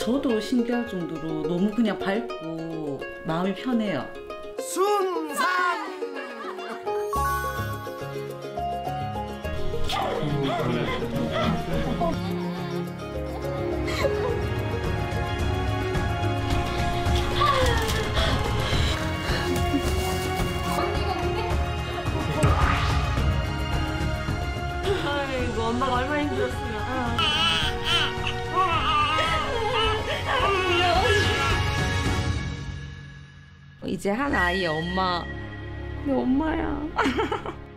저도 신기할 정도로 너무 그냥 밝고 마음이 편해요. 아이고 엄마가 얼마나 힘들었으면. 이제 한 아이의 엄마. 내 엄마야.